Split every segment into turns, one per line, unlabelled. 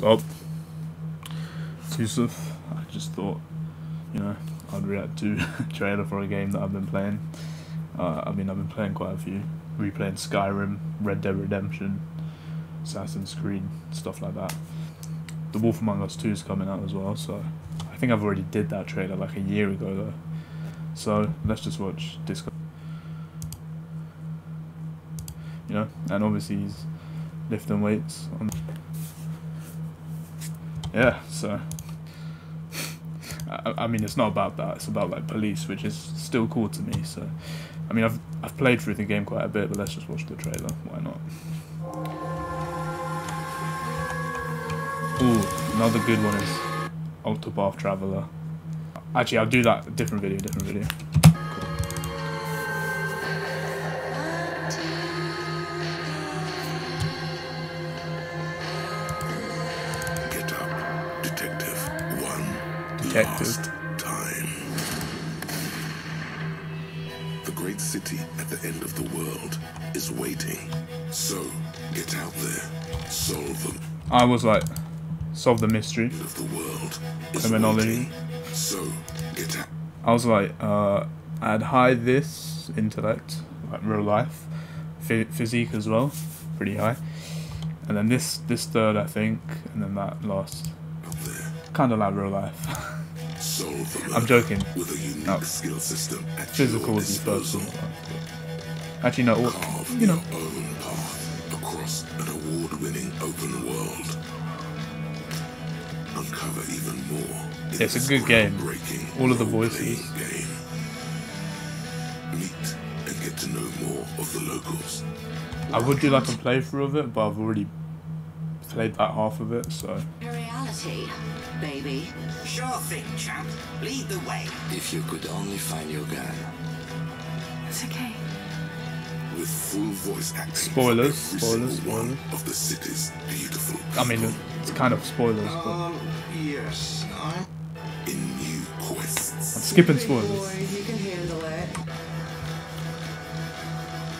So, it's Yusuf. I just thought, you know, I'd react to a trailer for a game that I've been playing. Uh, I mean, I've been playing quite a few. Replaying Skyrim, Red Dead Redemption, Assassin's Creed, stuff like that. The Wolf Among Us 2 is coming out as well, so I think I've already did that trailer like a year ago though. So let's just watch Disco. You know, and obviously he's lifting weights on. Yeah, so I, I mean, it's not about that. It's about like police, which is still cool to me. So, I mean, I've I've played through the game quite a bit, but let's just watch the trailer. Why not? Ooh, another good one is Octopath Traveler. Actually, I'll do that different video, different video.
Detective. time. The great city at the end of the world is waiting. So, get out there. Solve the
I was like, solve the mystery.
of the world is
Criminology.
waiting. So, get out.
I was like, uh, I'd high this intellect, like real life, Phy- physique as well, pretty high, and then this this third I think, and then that last. Kind of like real life. I'm joking.
With a unique
No.
skill system at
Physical be first.
disposal.
Actually, no, all,
Carve
you know,
your own path across an award-winning open world. Uncover even more. in
It's a good game. All of the voices.
Game. Meet and get to know more of the locals.
I would do like a playthrough of it, but I've already played that half of it, so
Reality, baby.
Sure thing, champ. Lead the way.
If you could only find your gun.
It's okay.
With full voice acting.
Spoilers,
every
spoilers,
one
spoilers.
Of the city's beautiful.
I mean, it's kind of spoilers, but
Um, yes. I'm
in new quests.
I'm skipping spoilers.
you can handle it.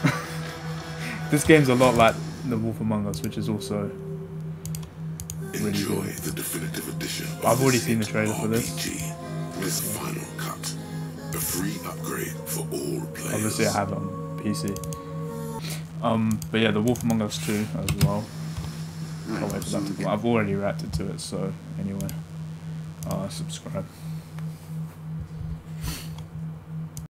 This game's a lot like The Wolf Among Us, which is also really
Enjoy the definitive edition.
I've already seen the trailer for this.
This final cut, a free upgrade for all players.
Obviously, I have it on PC. Um, but yeah, The Wolf Among Us 2 as well. Can't wait for that to come. I've already reacted to it, so anyway, uh, subscribe.